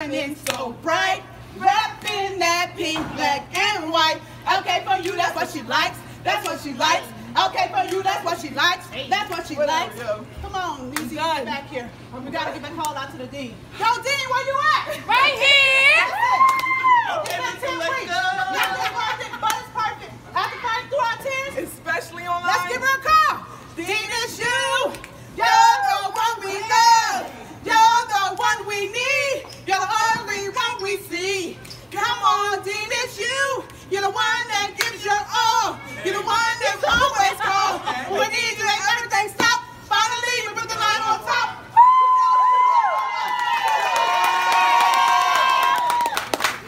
shining so bright, wrapped in that pink, black, and white. Okay, for you, that's what she likes. That's what she likes. Okay, for you, that's what she likes. That's what she likes. Come on, Niecy, get back here. We gotta get back call out to the dean. Yo, dean, where you at? Right here. Okay, let's go. That's perfect. But it's perfect. After fighting through our tears, Especially online. let's give her a call. Dean, it's you. You're the one we love. You're the one we need. You're the only one we see. Come on, Dean, it's you. You're the one that gives your all. You're the one that's always called. When we need you, and everything stop. Finally, you put the line on top.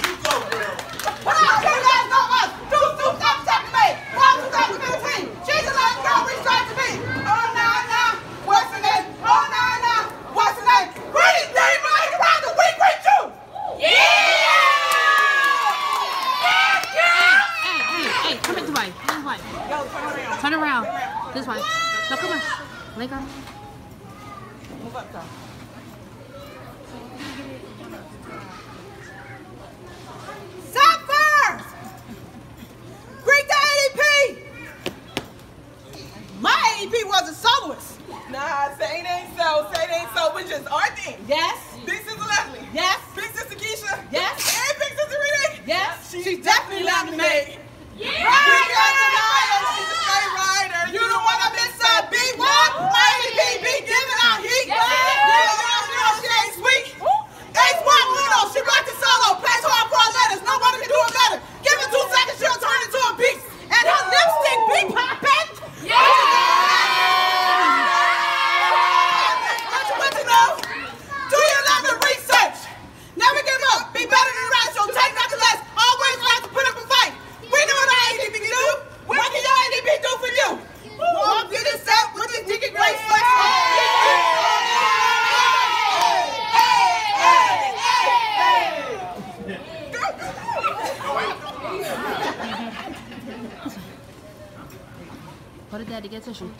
Come on, two guys, no us. Two, two, stop, stop to me. One, 2015. She's a little girl, reach out to me. Oh, nah, nah. What's the name? Oh, nah, nah. What's the name? Great name, like around the week, great you. Hey, hey, hey, come this way. This way. Yo, turn around. Turn around. This way. No, come on. Let go. Move up, though. Suffers! The ADP! My ADP was a soloist. Nah, say it ain't so. Say it ain't so. We just our thing. Yes, Big Sister Leslie. yes, Big Sister Keisha. Yes. And Big Sister Renee. yes. She's, She's definitely laminated. We 耶！加油！Can your ADP do for you? Walk in the set with the Dicky Grace Flex. Put it there to get tissue.